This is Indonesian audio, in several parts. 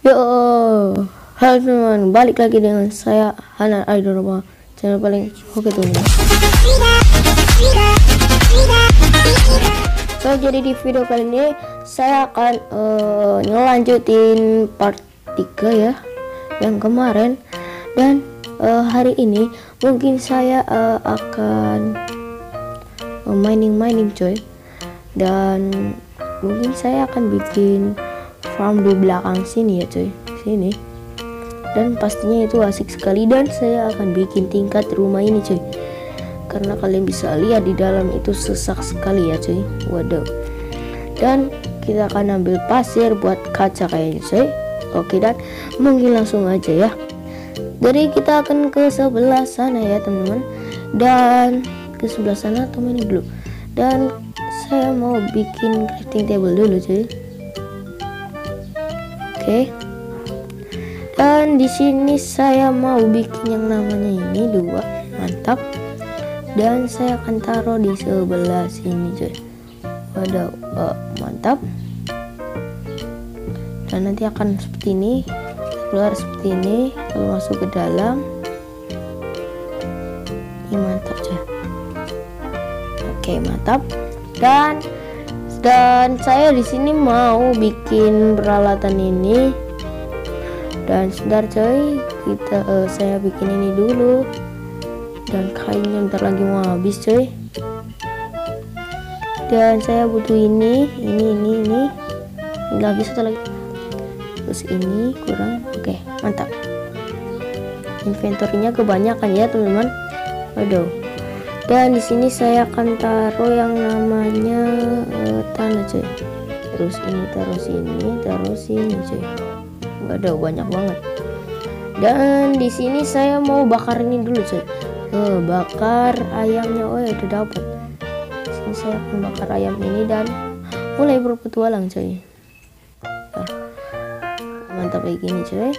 Yo, halo teman, balik lagi dengan saya Hanan Aidoroma, channel paling oke teman. So jadi di video kali ini saya akan uh, ngelanjutin part 3 ya yang kemarin. Dan uh, hari ini mungkin saya uh, akan uh, mining mining coy. Dan mungkin saya akan bikin farm di belakang sini ya coy sini. Dan pastinya itu asik sekali. Dan saya akan bikin tingkat rumah ini coy karena kalian bisa lihat di dalam itu sesak sekali ya coy waduh. Dan kita akan ambil pasir buat kaca kayaknya coy oke dan mungkin langsung aja ya. Jadi kita akan ke sebelah sana ya teman-teman. Dan ke sebelah sana atau ini dulu. Dan saya mau bikin crafting table dulu cuy oke. Dan di sini saya mau bikin yang namanya ini dua. Mantap. Dan saya akan taruh di sebelah sini cuy. Waduh uh, mantap. Dan nanti akan seperti ini. Keluar seperti ini lalu masuk ke dalam. Ini mantap cuy. Oke mantap. Dan dan saya di sini mau bikin peralatan ini. Dan sebentar coy kita uh, saya bikin ini dulu. Dan kayaknya bentar lagi mau habis coy. Dan saya butuh ini ini ini ini. Ini lagi satu lagi. Terus ini kurang oke mantap. Inventorinya kebanyakan ya teman-teman. Aduh dan di sini saya akan taruh yang namanya uh, tanah cuy. Terus ini taruh sini taruh sini cuy. Waduh banyak banget. Dan di sini saya mau bakar ini dulu cuy. Uh, bakar ayamnya. Oh ya udah dapat sini saya akan bakar ayam ini dan mulai berpetualang cuy. Nah, mantap kayak gini cuy.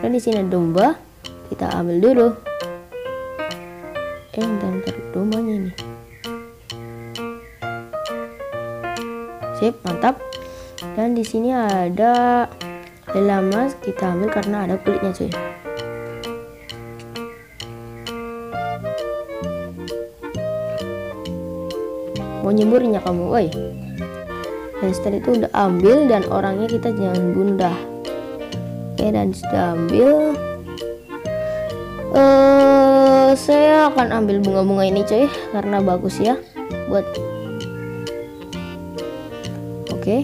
Dan di sini domba. Kita ambil dulu eh taruh dombanya ini sip mantap dan di sini ada lelamas kita ambil karena ada kulitnya cuy mau nyemburnya kamu woi dan setelah itu udah ambil dan orangnya kita jangan gundah oke dan sudah ambil saya akan ambil bunga-bunga ini coy karena bagus ya buat oke. Okay.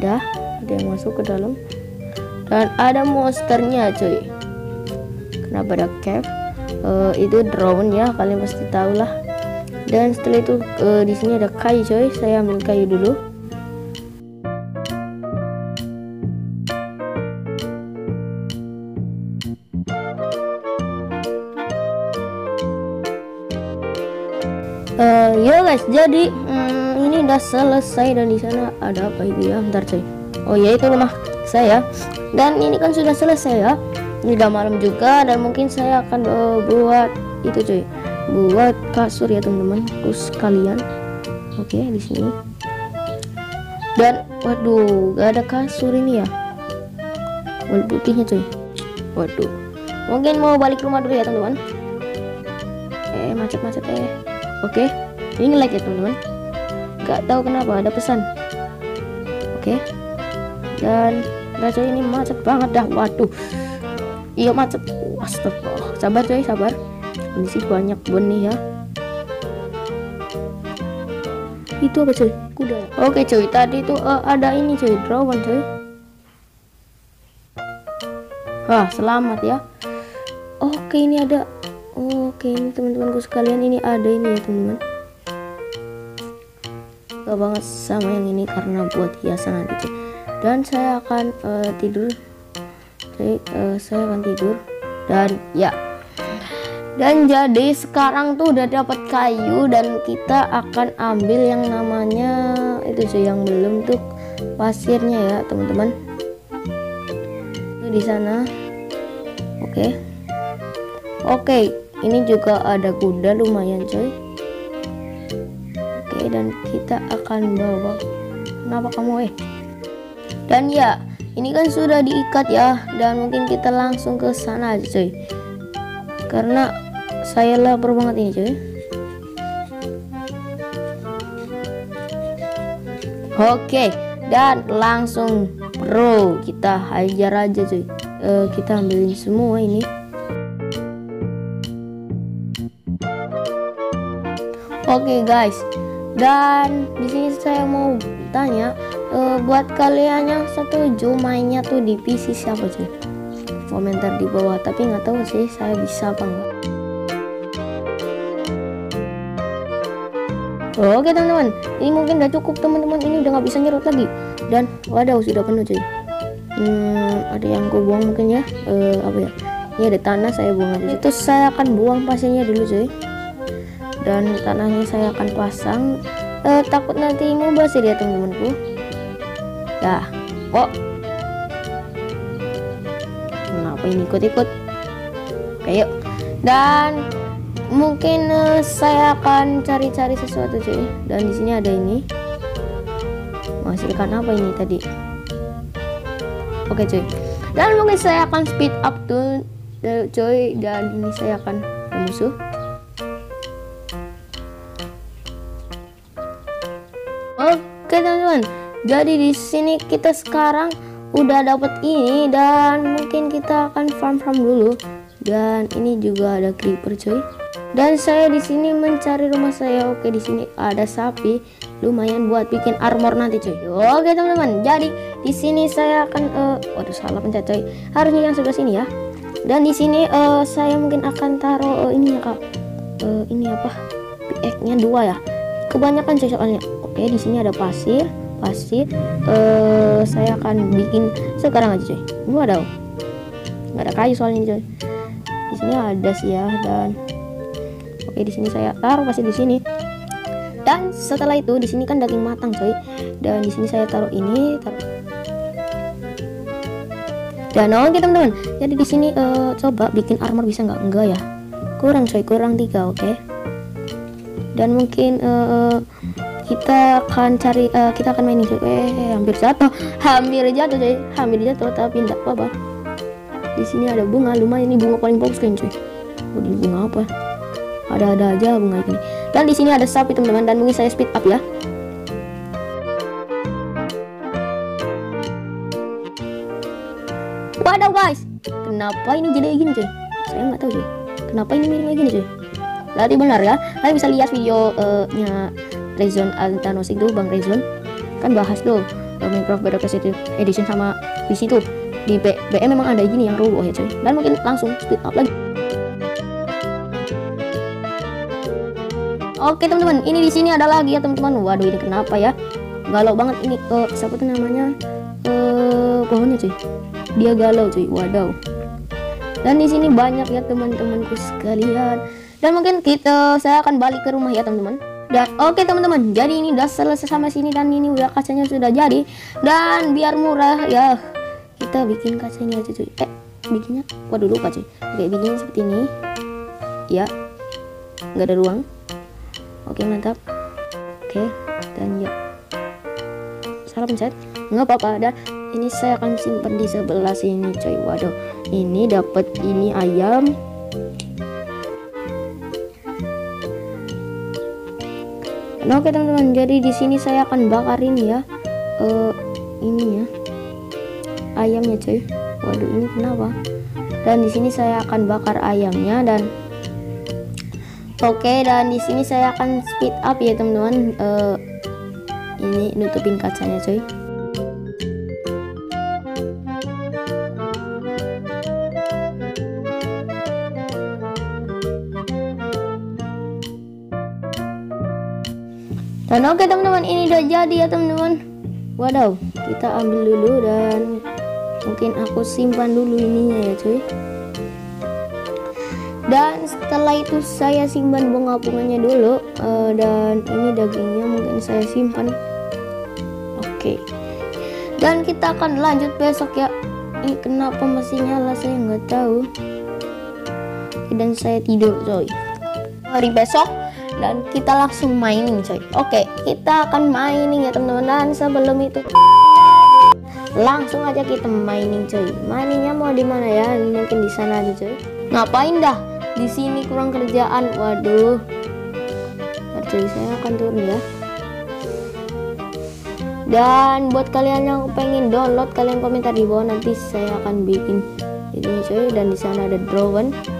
dah ada yang masuk ke dalam. Dan ada monsternya coy kenapa ada cave uh, itu drone ya kalian pasti tahu lah dan setelah itu uh, di sini ada kayu coy saya ambil kayu dulu guys jadi hmm, ini udah selesai dan di sana ada apa itu ya? Bentar coy. Oh ya itu rumah saya. Dan ini kan sudah selesai ya. Ini udah malam juga dan mungkin saya akan uh, buat itu coy. Buat kasur ya teman-teman. Terus kalian. Oke okay, di sini. Dan waduh gak ada kasur ini ya? Warna putihnya coy. Waduh. Mungkin mau balik rumah dulu ya teman-teman. Eh macet-macet eh. Oke. okay. Ini like ya teman-teman. Nggak tahu kenapa ada pesan. Oke. Okay. dan nggak ini macet banget dah waduh. Iya macet. Astagfirullah. Sabar coy sabar. Sih banyak benih ya. Itu apa coy kuda. Oke coy tadi itu uh, ada ini coy drone coy wah selamat ya. Oke ini ada. Oke ini teman-temanku sekalian ini ada ini ya teman-teman gak banget sama yang ini karena buat hiasan nanti dan saya akan uh, tidur. Saya, uh, saya akan tidur. Dan ya. Dan jadi sekarang tuh udah dapat kayu dan kita akan ambil yang namanya itu sih yang belum tuh pasirnya ya teman-teman. Di sana. Oke. Okay. oke okay, ini juga ada kuda lumayan coy oke okay, dan kita akan bawa. Kenapa kamu eh? Dan ya ini kan sudah diikat ya dan mungkin kita langsung ke sana aja cuy. Karena saya lapar banget ini cuy. Oke dan langsung pro kita hajar aja cuy. Uh, kita ambilin semua ini. Oke okay, guys dan di sini saya mau tanya uh, buat kalian yang setuju mainnya tuh di PC siapa sih komentar di bawah tapi nggak tahu sih saya bisa apa enggak Oke teman-teman, ini mungkin udah cukup teman-teman. Ini udah nggak bisa nyerut lagi. Dan waduh sudah penuh cuy. Hmm, ada yang gue buang mungkin ya. Uh, apa ya? Ini ada tanah saya buang aja. Itu saya akan buang pasirnya dulu cuy. Dan tanahnya saya akan pasang. Uh, takut nanti mubazir ya teman-temanku. Dah. Oh. Kenapa ini ikut-ikut? Oke yuk. Dan mungkin uh, saya akan cari-cari sesuatu cuy. Dan di sini ada ini. Menghasilkan apa ini tadi? Oke cuy. Dan mungkin saya akan speed up tuh cuy dan ini saya akan musuh. Jadi di sini kita sekarang udah dapat ini dan mungkin kita akan farm farm dulu. Dan ini juga ada creeper cuy. Dan saya di sini mencari rumah saya. Oke di sini ada sapi. Lumayan buat bikin armor nanti cuy. Oke teman-teman. Jadi di sini saya akan uh, waduh salah pencet cuy. Harusnya yang sebelah sini ya. Dan di sini uh, saya mungkin akan taruh uh, ini ya kak. Uh, ini apa? Pickaxe-nya dua ya. Kebanyakan cuy soalnya. Oke di sini ada pasir pasir uh, saya akan bikin. Sekarang aja cuy. Waduh nggak ada kayu soalnya cuy. Di sini ada sih ya dan oke di sini saya taruh pasir di sini. Dan setelah itu di sini kan daging matang coy dan di sini saya taruh ini taruh. Dan oke teman-teman. Jadi di sini uh, coba bikin armor bisa nggak? Enggak ya? Kurang coy kurang tiga oke. Okay? dan mungkin uh, kita akan cari uh, kita akan main eh hampir jatuh. Hampir jatuh cuy hampir jatuh tapi tidak apa-apa. Di sini ada bunga. Lumayan ini bunga paling bagus kan cuy oh, ini bunga apa? Ada-ada aja bunga ini. Dan di sini ada sapi teman-teman. Dan mungkin saya speed up ya. Waduh guys, kenapa ini jadi gini cuy? Saya nggak tahu cuy. Kenapa ini mirip kayak gini cuy? Berarti benar ya. Kalian bisa lihat videonya Rezon Altanos itu Bang Rezon kan bahas tuh uh, Minecraft Battle Pass Edition sama di situ di B BM memang ada gini yang roboh ya cuy dan mungkin langsung speed up lagi Oke teman-teman, ini di sini ada lagi ya teman-teman. Waduh ini kenapa ya? Galau banget ini. Uh, siapa tuh namanya? Uh, pohonnya cuy. Dia galau cuy. Waduh. Dan di sini banyak ya teman-temanku sekalian. Dan mungkin kita saya akan balik ke rumah ya teman-teman. Dan oke okay, teman-teman, jadi ini udah selesai sama sini dan ini udah kacanya sudah jadi. Dan biar murah ya, kita bikin kacanya aja cuy. Eh, bikinnya, waduh lupa cuy. Oke, bikinnya seperti ini. Ya, nggak ada ruang. Oke mantap. Oke, dan ya, salah pencet. Nggak apa-apa. Dan ini saya akan simpan di sebelah sini coy. Waduh, ini dapat ini ayam Nah, oke teman-teman, jadi di sini saya akan bakarin ya. Uh, ini ya. Ayamnya, cuy. Waduh, ini kenapa? Dan di sini saya akan bakar ayamnya dan Oke, dan di sini saya akan speed up ya, teman-teman. Uh, ini nutupin kacanya, cuy. Dan oke teman-teman ini udah jadi ya teman-teman. Waduh kita ambil dulu dan mungkin aku simpan dulu ininya ya cuy. Dan setelah itu saya simpan bunga-bunganya dulu uh, dan ini dagingnya mungkin saya simpan. Oke. Dan kita akan lanjut besok ya. Ini kenapa masih nyala? Saya nggak tahu. Dan saya tidur coy. Hari besok dan kita langsung mining coy. Oke kita akan mining ya teman-teman. Dan sebelum itu langsung aja kita mining coy. Miningnya mau di mana ya? Mungkin di sana aja coy. Ngapain dah? Di sini kurang kerjaan. Waduh. Cuy saya akan turun ya. Dan buat kalian yang pengen download kalian komentar di bawah. Nanti saya akan bikin ini coy. Dan di sana ada drone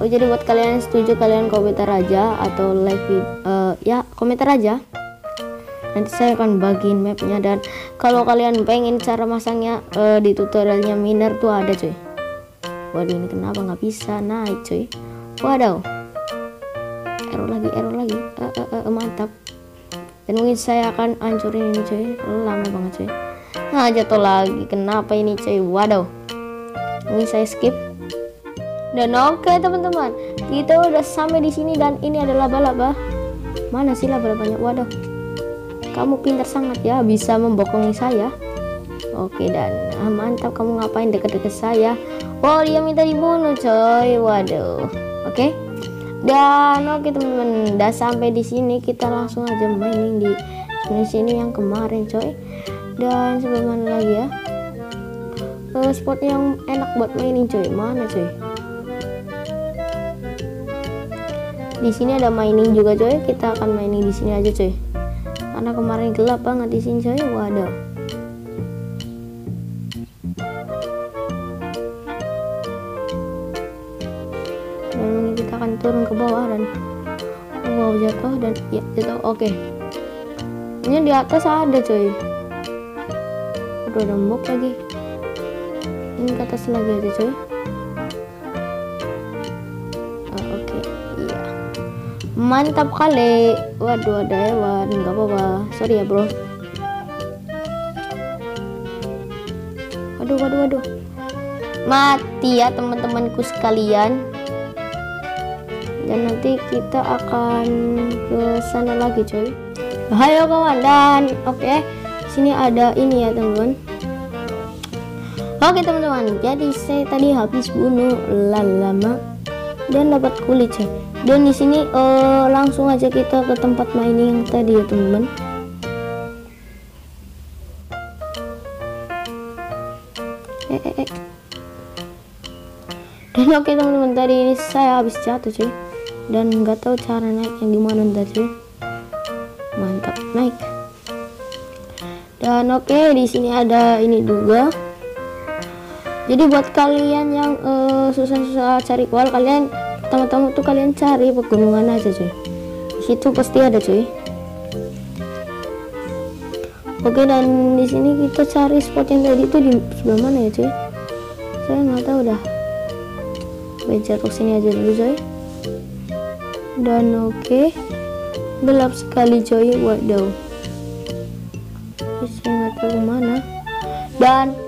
Oh jadi buat kalian yang setuju kalian komentar aja atau like uh, ya komentar aja. Nanti saya akan bagiin mapnya dan kalau kalian pengen cara masangnya uh, di tutorialnya miner tuh ada cuy. Waduh ini kenapa nggak bisa naik cuy? Waduh error lagi error lagi. Uh, uh, uh, mantap. Dan mungkin saya akan hancurin ini cuy. Lama banget cuy. Nah jatuh lagi. Kenapa ini cuy? Waduh mungkin saya skip dan oke okay, teman-teman, kita udah sampai di sini dan ini adalah laba-laba. Mana sih laba-labanya? Waduh. Kamu pintar sangat ya, bisa membokongi saya. Oke dan ah, mantap kamu ngapain deket-deket saya? Oh dia minta dibunuh coy. Waduh. Oke. Okay? Dan oke okay, teman-teman, udah sampai di sini kita langsung aja mainin di sini sini yang kemarin coy. Dan sebelum lagi ya? Uh, spot yang enak buat mainin coy. Mana coy? Di sini ada mining juga coy. Kita akan mining di sini aja coy. Karena kemarin gelap banget di sini coy. Waduh. Dan kita akan turun ke bawah dan bawah jatuh dan ya jatuh. Oke. Okay. ini di atas ada coy. Aduh ada lagi. Ini ke atas lagi aja coy mantap kali. Waduh ada hewan. Nggak apa-apa. Sorry ya bro. Waduh waduh waduh. Mati ya teman-temanku sekalian. Dan nanti kita akan ke sana lagi coy Hayo kawan. Dan oke. Okay, sini ada ini ya teman-teman. Oke teman-teman, jadi saya tadi habis bunuh lalama dan dapat kulit coy dan di sini uh, langsung aja kita ke tempat mining yang tadi ya teman-teman. Eh, eh, eh. dan oke okay, teman-teman tadi ini saya habis jatuh cuy. Dan nggak tahu cara naik yang gimana tadi mantap naik. Dan oke okay, di sini ada ini juga. Jadi buat kalian yang susah-susah uh, cari kual kalian pertama-tama tuh kalian cari pegunungan aja cuy. Situ pasti ada cuy. Oke dan di sini kita cari spot yang tadi itu di sebelah mana ya cuy? Saya nggak tahu dah. Bejar ke sini aja dulu cuy. Dan oke gelap sekali cuy. Waduh. Saya nggak tahu mana dan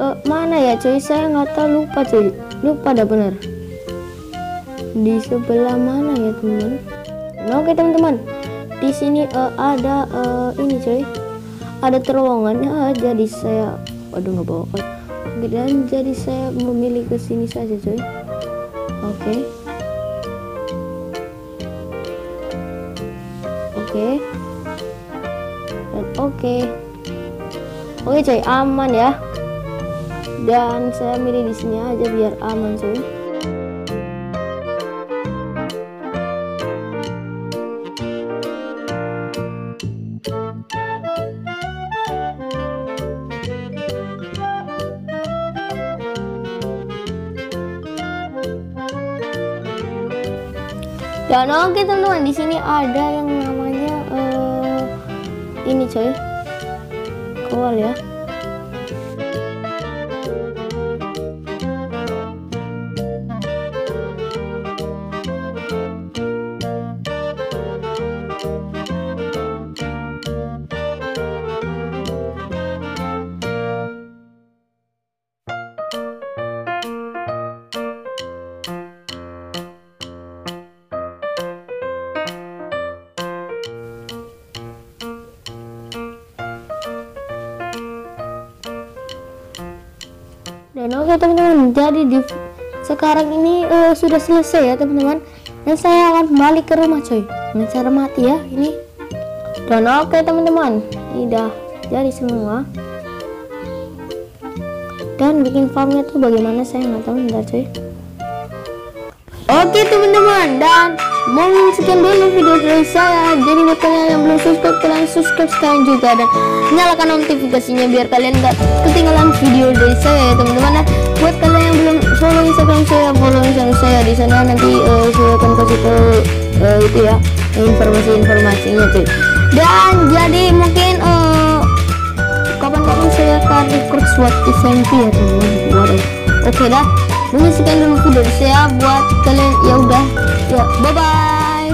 uh, mana ya cuy? Saya nggak tahu. Lupa cuy. Lupa dah bener di sebelah mana ya teman? Nah, oke teman-teman. Di sini uh, ada uh, ini coy. Ada terowongan ya jadi saya waduh nggak bawa oke dan jadi saya memilih ke sini saja coy. Oke. Oke. Dan oke. Oke coy aman ya. Dan saya milih di sini aja biar aman coy dan oke teman-teman di sini ada yang namanya uh, ini coy. Kowal ya dan oke okay, teman-teman. Jadi di sekarang ini uh, sudah selesai ya teman-teman. Dan saya akan kembali ke rumah coy. Dengan cara mati ya ini. Dan oke okay, teman-teman. Ini dah jadi semua. Dan bikin farmnya tuh bagaimana saya nggak tahu enggak coy. Oke okay, teman-teman. Dan mungkin sekian dulu video dari saya. Jadi buat kalian yang belum subscribe kalian subscribe sekarang juga dan nyalakan notifikasinya biar kalian gak ketinggalan video dari saya ya teman-teman nah, buat kalian yang belum follow instagram saya follow instagram saya di sana. Nanti uh, saya akan kasih ke uh, itu ya informasi-informasinya cuy. Dan jadi mungkin uh, kapan-kapan saya akan record SWAT event ya teman-teman. Oke okay, dah mungkin sekian dulu video saya buat kalian. Ya udah. Ya bye bye